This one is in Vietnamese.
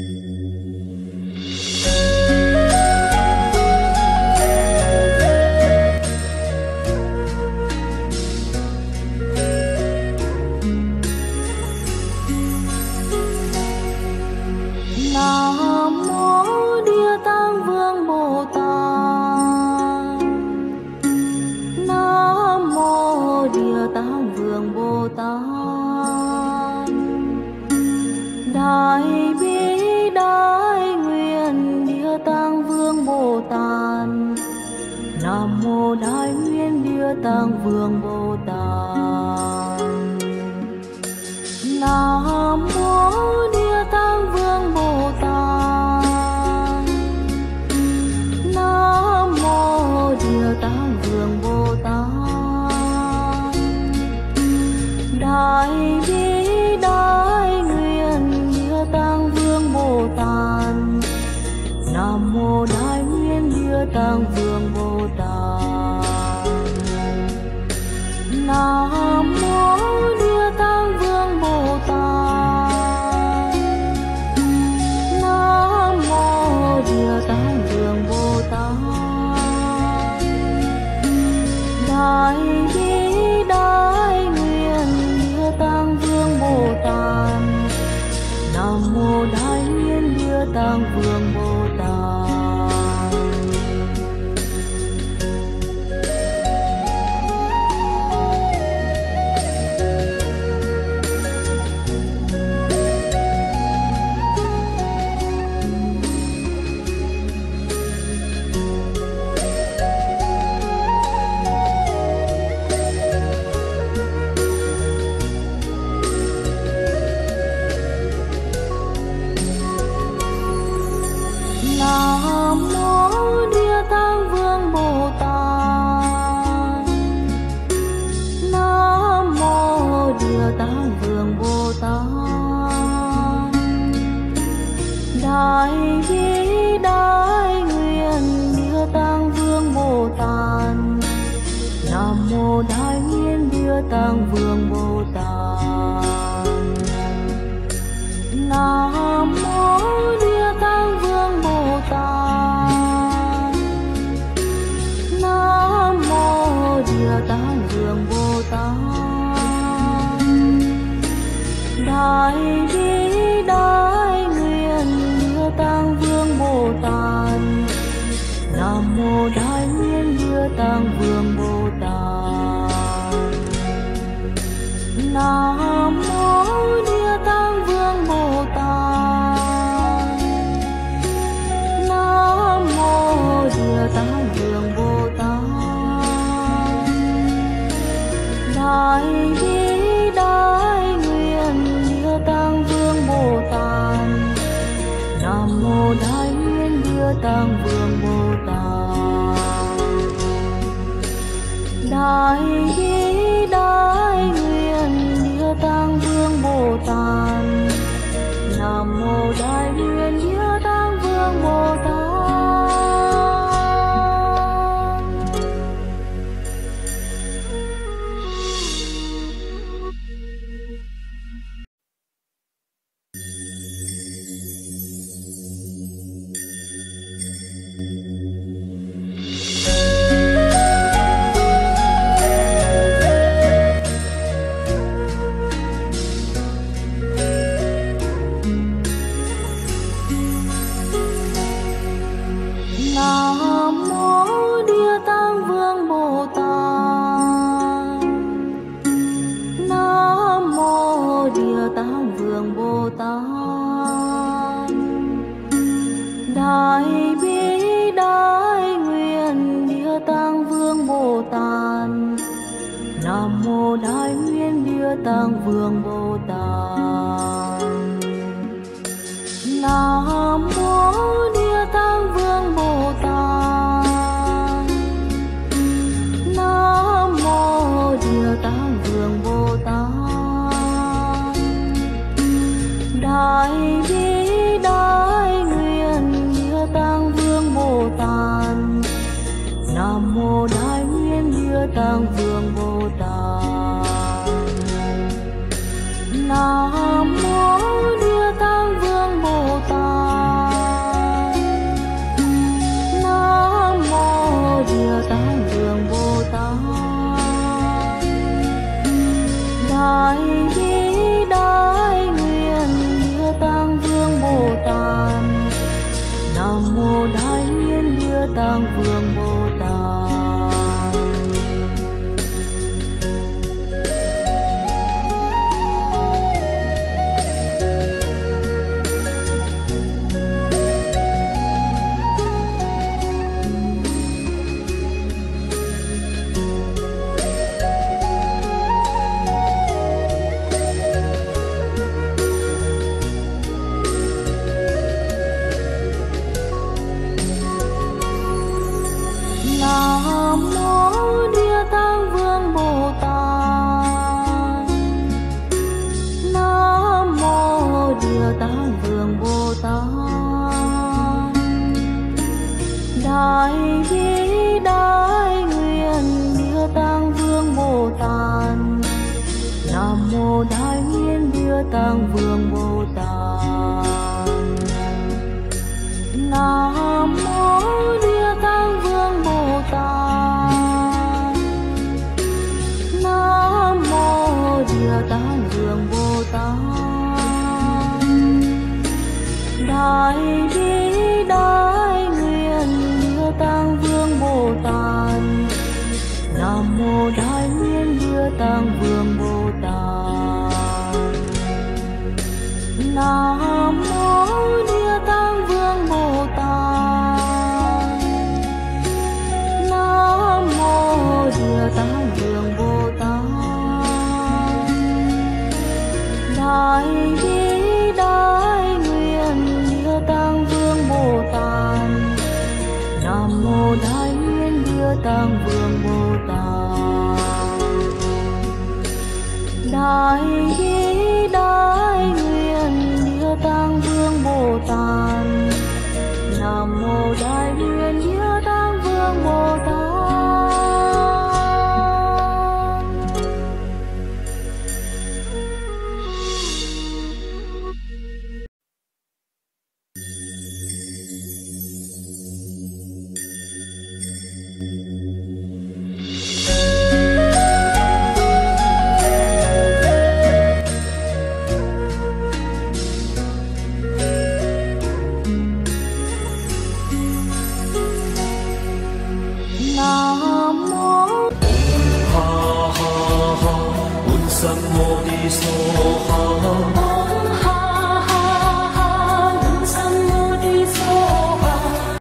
Mm-hmm. tăng vương bồ tát. Nam mô địa tăng vương bồ tát. Nam mô địa tăng vương bồ tát. Đại bi đại nguyện địa tăng vương bồ tát. Nam mô đại nguyện địa tăng vương 아 xưa tán dương vô tát. Đại bi, đại nguyện, đưa tăng vương bồ tát. Nam mô đại nguyện, đưa tăng vương bồ tát. Nam tăng vương mô tát đại bi địa tạng vương bồ tát đại bi, đại nguyện địa tạng vương bồ tát nam mô đại nguyện địa tạng vương bồ tát な。Địa tạng vương bồ tát đại bi, đại nguyện địa tạng vương bồ tát nam mô đại nguyện địa tạng vương đại bi đại nguyện đưa tăng vương bồ tát. Nam mô đại nguyện đưa tăng vương bồ tát. Nam nguyện vương mô tát đại bi đại nguyện, địa tạng vương bồ tát nam mô đại nguyện, địa tạng vương bồ tát